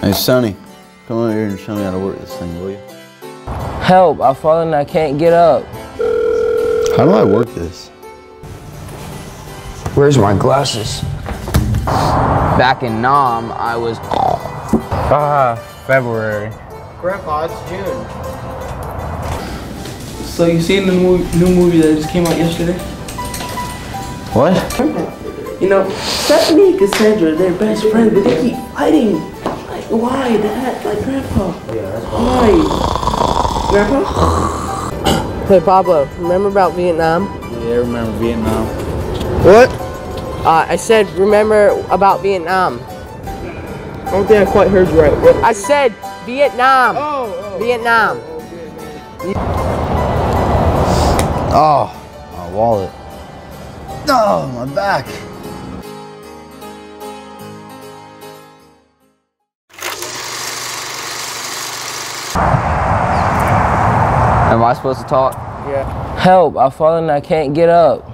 Hey, Sonny, come over here and show me how to work this thing, will you? Help, I've fallen I can't get up. How do I work this? Where's my glasses? Back in Nam, I was. Ah, February. Grandpa, it's June. So you seen the movie, new movie that just came out yesterday? What? You know, Stephanie and Cassandra, they're best friends, but they keep fighting. Like, why, Dad? Like, Grandpa. Why? Grandpa? Hey Pablo, remember about Vietnam? Yeah, I remember Vietnam. What? Uh, I said remember about Vietnam. I don't think I quite heard you right. What? I said Vietnam. Oh, Vietnam. Oh, my wallet. Oh, my back. Am I supposed to talk? Yeah. Help, I've fallen I can't get up.